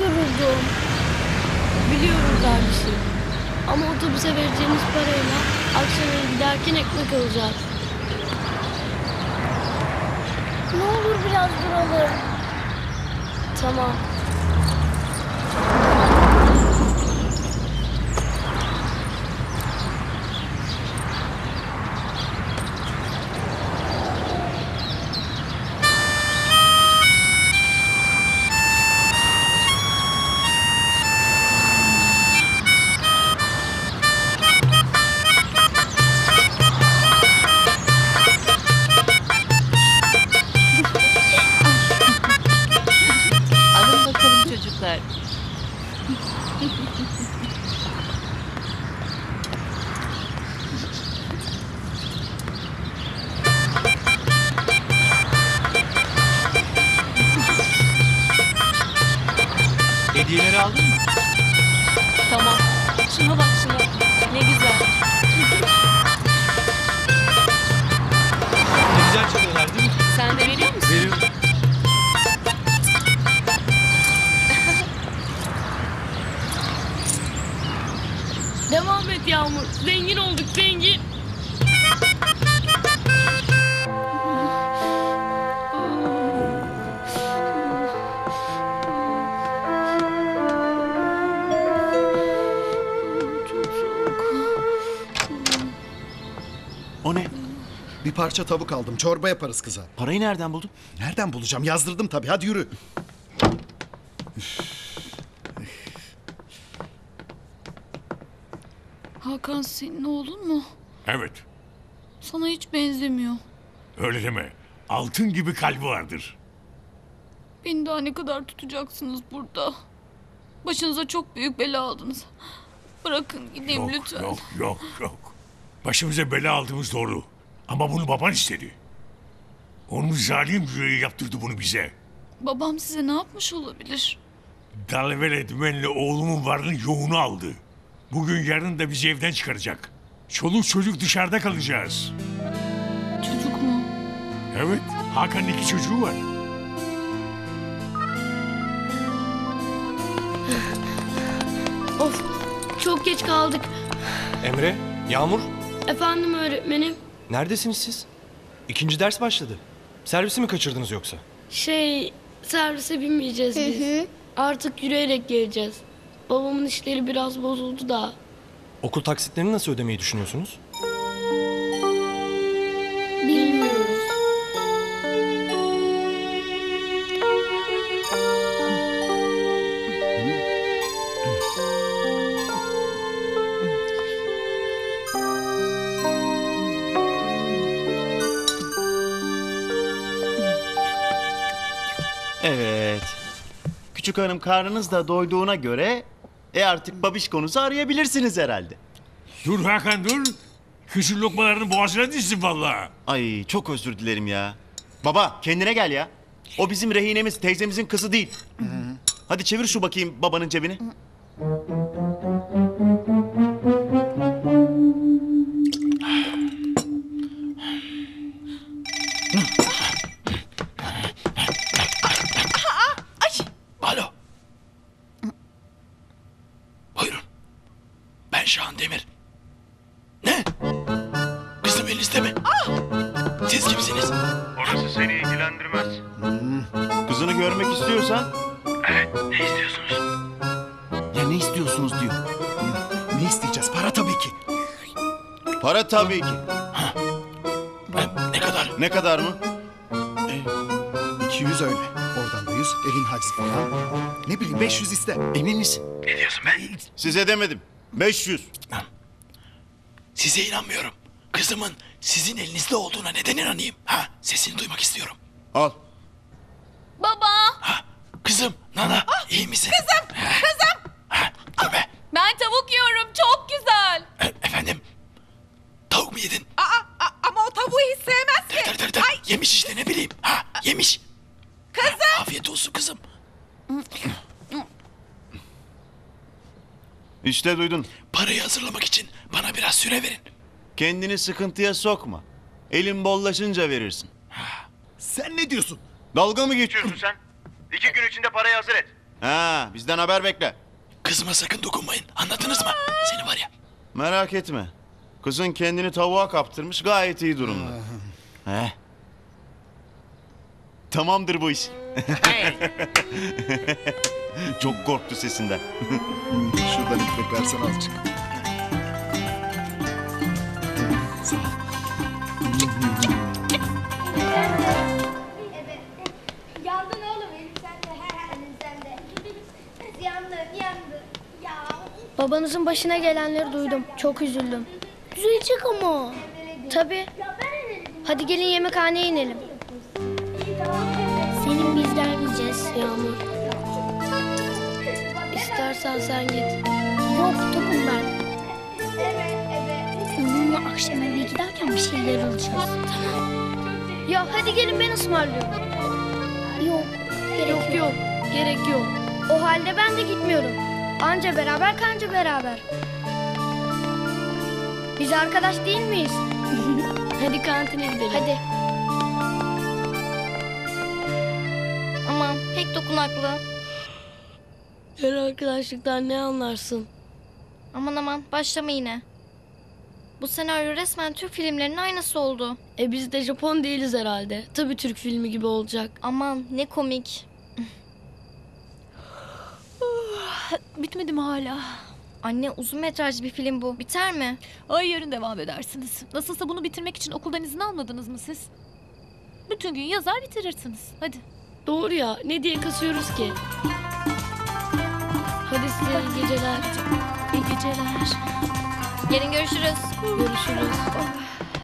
yoruldum. Biliyorum kardeşim. Ama otobüse vereceğiniz parayla akşam eve giderken ekmek alacağız. Ne olur biraz duralım. Tamam. Devam et Yağmur. Zengin olduk zengin. O ne? Bir parça tavuk aldım. Çorba yaparız kıza. Parayı nereden buldun? Nereden bulacağım? Yazdırdım tabii. Hadi yürü. Hakan senin oğlun mu? Evet, Sana hiç benzemiyor. öyle deme. Altın gibi kalbi vardır. Beni daha ne kadar tutacaksınız burada? Başınıza çok büyük bela aldınız. Bırakın gideyim Yok, lütfen. yok, yok, yok. Başımıza bela aldığımız doğru. Ama bunu baban istedi. Onun zalim yüreği yaptırdı bunu bize. Babam size ne yapmış olabilir? Dalvele dümenle oğlumun varlığını yoğunu aldı. Bugün yarın da bizi evden çıkaracak. Çoluk çocuk dışarıda kalacağız. Çocuk mu? Evet, Hakan'ın iki çocuğu var. Of. Çok geç kaldık. Emre, Yağmur, Efendim öğretmenim. neredesiniz siz? İkinci ders başladı. Servisi mi kaçırdınız yoksa? Şey servise binmeyeceğiz biz. Artık yürüyerek geleceğiz. Babamın işleri biraz bozuldu da. Okul taksitlerini nasıl ödemeyi düşünüyorsunuz? Bilmiyoruz. Evet. Küçük hanım karnınız da doyduğuna göre e artık babişkonuzu arayabilirsiniz herhalde. Dur Hakan dur. Kışın lokmalarını boğazına dizsin vallahi. Ay çok özür dilerim ya. Baba kendine gel ya. O bizim rehinemiz teyzemizin kızı değil. Hadi çevir şu bakayım babanın cebini. Elinizde mi? Siz kimsiniz? Orası seni ilgilendirmez. Kızını görmek istiyorsan Ne istiyorsunuz? ya ne istiyorsunuz diyor. Ne isteyeceğiz? Para tabii ki. Para tabii ki. Ne, ne kadar? Ne kadar mı? 200 öyle. Oradan da 100. Evin haczi falan. Ne bileyim 500 iste. Emin misin? Ne diyorsun be? Size demedim. 500. Size inanmıyorum. Kızımın sizin elinizde olduğuna neden inanayım? Ha, sesini duymak istiyorum. Al. Baba! Ha, kızım, Nana, iyi misin? Kızım, kızım. Ha, göbe. Ben tavuk yiyorum çok güzel. E, efendim, tavuk mu yedin? Aa, a- ama o tavuğu hiç sevmez ki. Der der der. Yemiş işte ne bileyim. Ha, yemiş. Kızım. afiyet olsun kızım. İşte duydun. Parayı hazırlamak için bana biraz süre verin. Kendini sıkıntıya sokma. Elin bollaşınca verirsin. Sen ne diyorsun? Dalga mı geçiyorsun sen? İki gün içinde parayı hazır et. Ha, bizden haber bekle. Kızıma sakın dokunmayın. Anladınız mı? Seni var ya. Merak etme. Kızın kendini tavuğa kaptırmış gayet iyi durumda. He. Tamamdır bu iş. Çok korktu sesinden. Şuradan ekmek versene azıcık. Yandın oğlum. Ya. Babanızın başına gelenleri duydum. Çok üzüldüm. Düzelecek ama. Tabii. Hadi gelin yemekhaneye inelim. Senin biz gelmeyeceğiz. Yağmur. İstersen sen git. Yok tokum ben. Onunla akşam eve giderken bir şeyler alacağız. Ya hadi gelin ben ısmarlıyorum. Yok. Gerek Yok yok. Gerek yok. O halde ben de gitmiyorum. Anca beraber kanca beraber. Biz arkadaş değil miyiz? Hadi kantine gidelim. Hadi. Aman pek dokunaklı. Her arkadaşlıktan ne anlarsın? Aman aman başlama yine. Bu senaryo resmen Türk filmlerinin aynısı oldu. E biz de Japon değiliz herhalde. Tabii Türk filmi gibi olacak. Aman ne komik. Bitmedi mi hala? Anne uzun metrajlı bir film bu. Biter mi? Ay yarın devam edersiniz. Nasılsa bunu bitirmek için okuldan izin almadınız mı siz? Bütün gün yazar bitirirsiniz. Hadi. Doğru ya. Ne diye kasıyoruz ki? Hadi size iyi geceler. İyi geceler. Yarın görüşürüz. Görüşürüz.